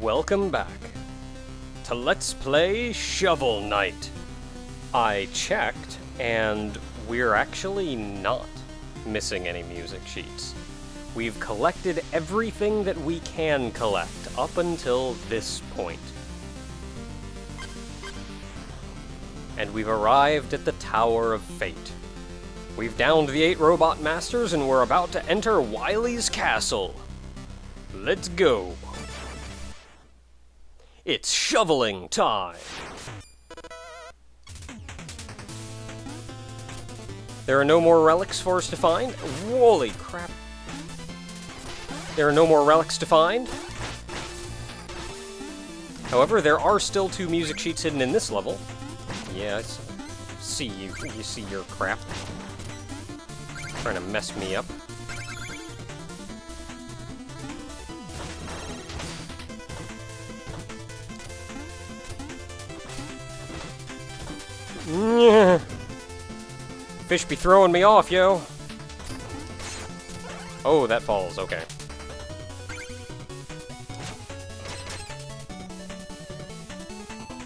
Welcome back to Let's Play Shovel Knight. I checked, and we're actually not missing any music sheets. We've collected everything that we can collect up until this point. And we've arrived at the Tower of Fate. We've downed the eight robot masters and we're about to enter Wily's castle. Let's go. It's shoveling time. There are no more relics for us to find. Holy crap. There are no more relics to find. However, there are still two music sheets hidden in this level. Yeah, I see you. You see your crap. Trying to mess me up. Fish be throwing me off, yo. Oh, that falls. Okay.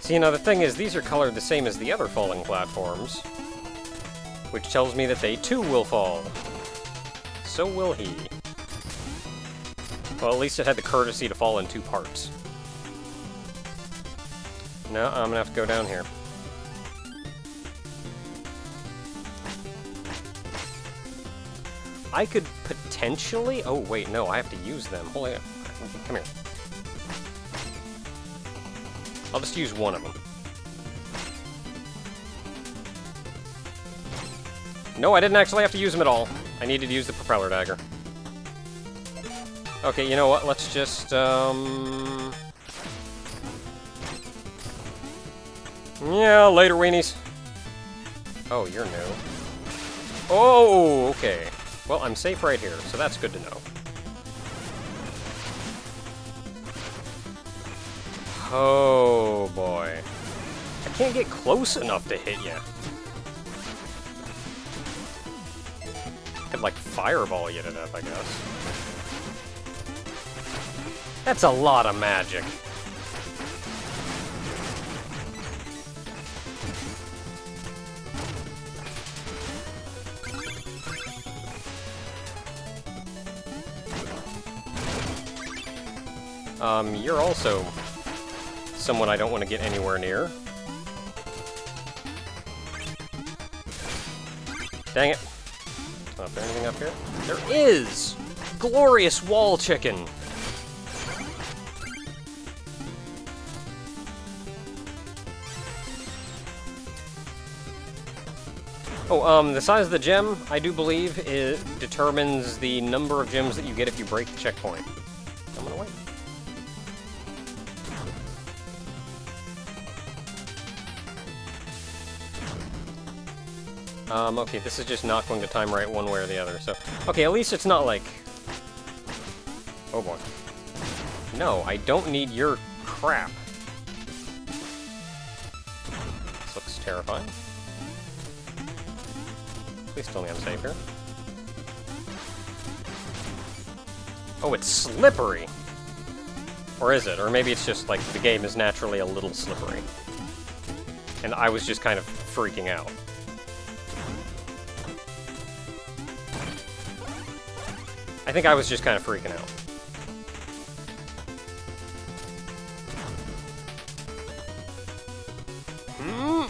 See, now the thing is, these are colored the same as the other falling platforms. Which tells me that they too will fall. So will he. Well, at least it had the courtesy to fall in two parts. No, I'm gonna have to go down here. I could potentially... Oh, wait, no, I have to use them. Hold on. Come here. I'll just use one of them. No, I didn't actually have to use them at all. I needed to use the propeller dagger. Okay, you know what? Let's just, um... Yeah, later, weenies. Oh, you're new. Oh, okay. Well, I'm safe right here, so that's good to know. Oh, boy. I can't get close enough to hit you. I could, like, fireball you to death, I guess. That's a lot of magic. Um, you're also someone I don't want to get anywhere near. Dang it. Oh, is there anything up here? There is! Glorious wall chicken! Oh, um, the size of the gem, I do believe, it determines the number of gems that you get if you break the checkpoint. Um, okay, this is just not going to time right one way or the other, so... Okay, at least it's not like... Oh boy. No, I don't need your crap. This looks terrifying. Please tell me I'm safe here. Oh, it's slippery! Or is it? Or maybe it's just, like, the game is naturally a little slippery. And I was just kind of freaking out. I think I was just kind of freaking out. Hmm?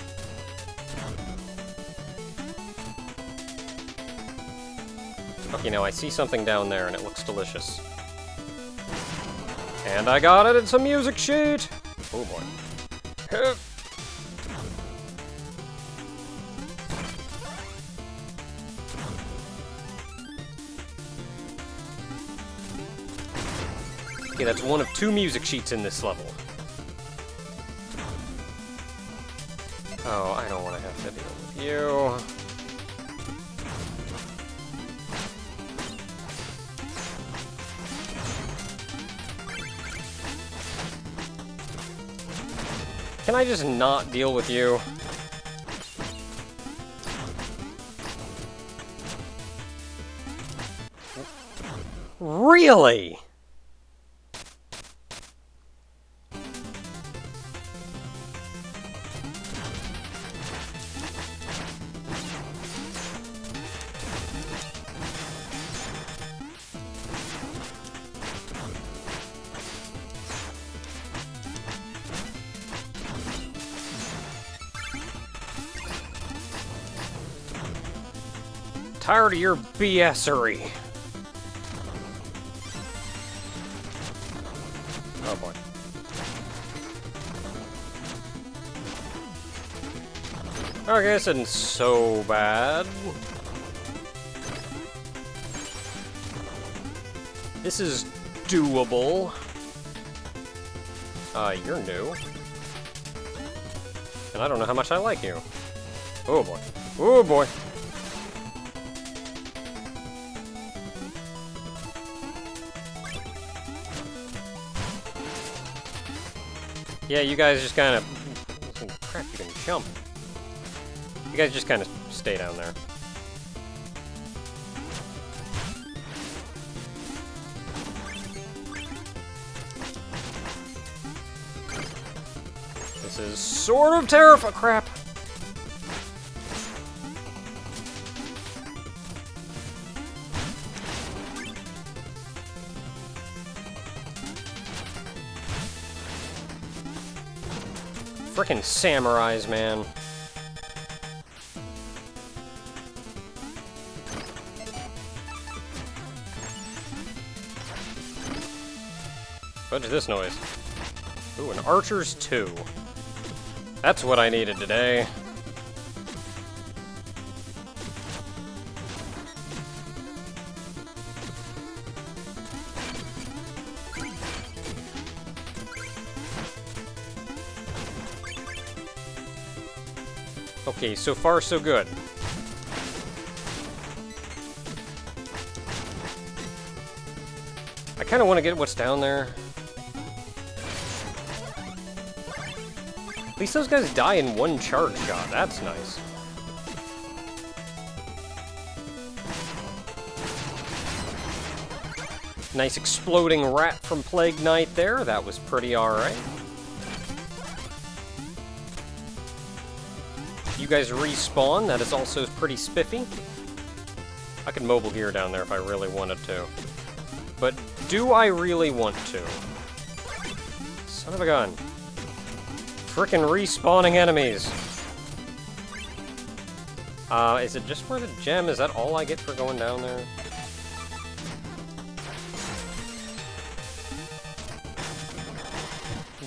Okay, now I see something down there and it looks delicious. And I got it, it's a music sheet! Oh boy. Okay, that's one of two music sheets in this level. Oh, I don't want to have to deal with you. Can I just not deal with you? Really? Tired of your BSery. Oh boy. Okay, this isn't so bad. This is doable. Uh, you're new. And I don't know how much I like you. Oh boy. Oh boy. Yeah, you guys just kind of... Crap, you can jump. You guys just kind of stay down there. This is sort of terrifying. Oh, crap. Frickin' samurais, man. What's this noise? Ooh, an Archer's 2. That's what I needed today. Okay, so far so good. I kind of want to get what's down there. At least those guys die in one charge shot. That's nice. Nice exploding rat from Plague Knight there. That was pretty alright. Guys respawn. That is also pretty spiffy. I could mobile gear down there if I really wanted to. But do I really want to? Son of a gun. Frickin' respawning enemies. Uh, is it just for the gem? Is that all I get for going down there?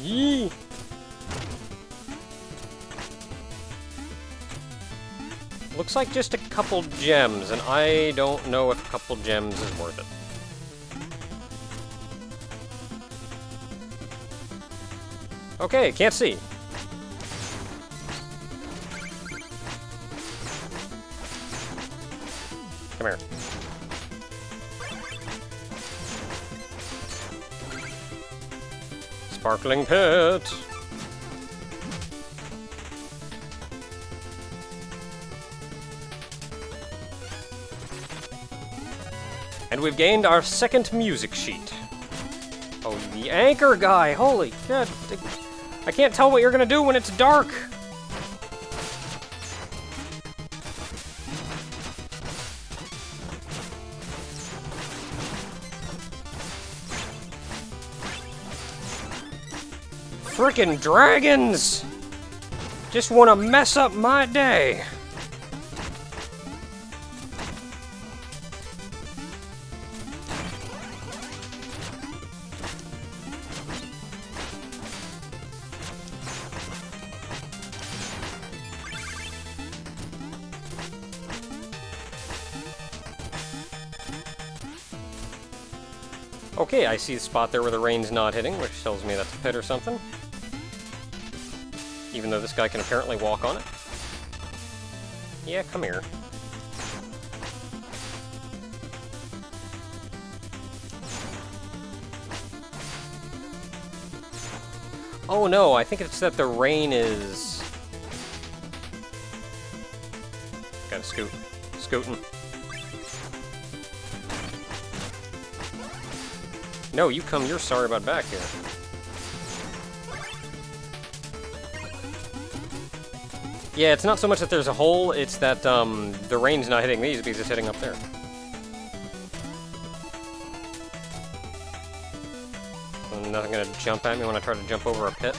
Yee! Looks like just a couple gems, and I don't know if a couple gems is worth it. Okay, can't see. Come here. Sparkling pit. And we've gained our second music sheet. Oh, the anchor guy! Holy god! I can't tell what you're gonna do when it's dark! Frickin' dragons! Just wanna mess up my day! Okay, I see the spot there where the rain's not hitting, which tells me that's a pit or something. Even though this guy can apparently walk on it. Yeah, come here. Oh no, I think it's that the rain is... Gotta scoot. Scooting. No, you come You're sorry about back here. Yeah, it's not so much that there's a hole, it's that um, the rain's not hitting these because it's hitting up there. nothing gonna jump at me when I try to jump over a pit.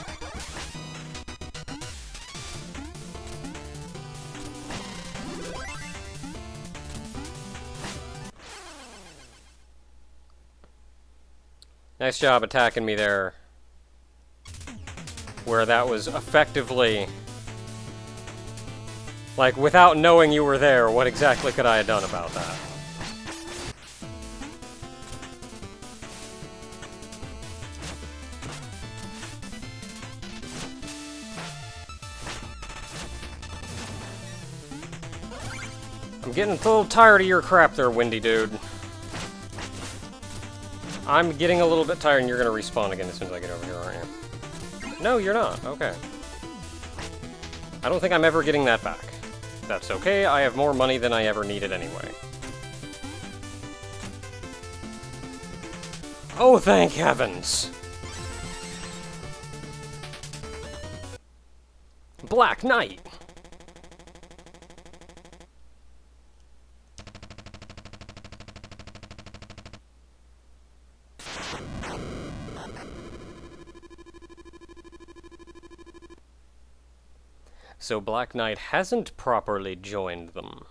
Nice job attacking me there. Where that was effectively... Like, without knowing you were there, what exactly could I have done about that? I'm getting a little tired of your crap there, Windy Dude. I'm getting a little bit tired and you're gonna respawn again as soon as I get over here, aren't you? No, you're not. Okay. I don't think I'm ever getting that back. That's okay, I have more money than I ever needed anyway. Oh, thank heavens! Black Knight! So Black Knight hasn't properly joined them.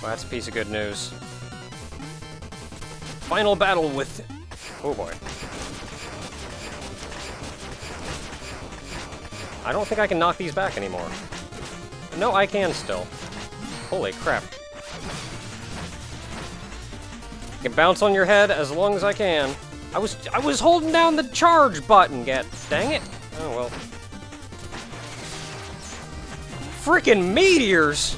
Well, that's a piece of good news. Final battle with... Oh boy. I don't think I can knock these back anymore. No, I can still. Holy crap. I can bounce on your head as long as I can. I was I was holding down the charge button, get dang it. Oh well. Freaking meteors!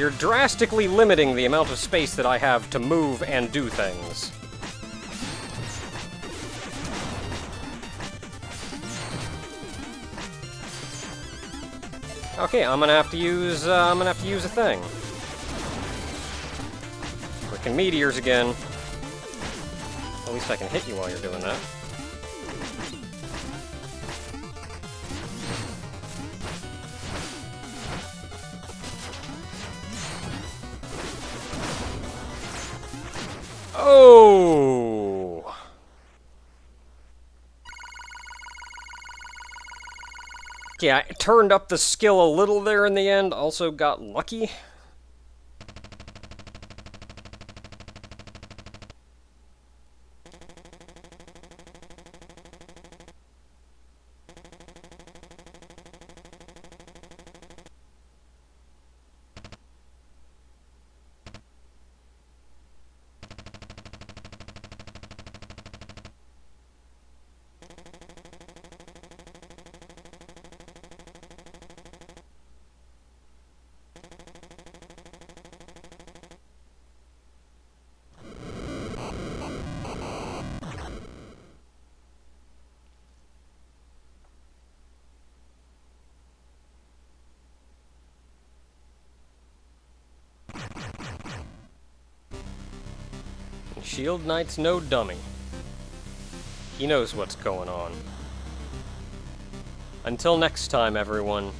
You're drastically limiting the amount of space that I have to move and do things. Okay, I'm gonna have to use, uh, I'm gonna have to use a thing. Freaking meteors again. At least I can hit you while you're doing that. Oh! Yeah, I turned up the skill a little there in the end, also got lucky. Shield Knight's no dummy. He knows what's going on. Until next time, everyone.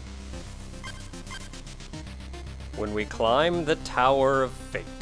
When we climb the Tower of Fate.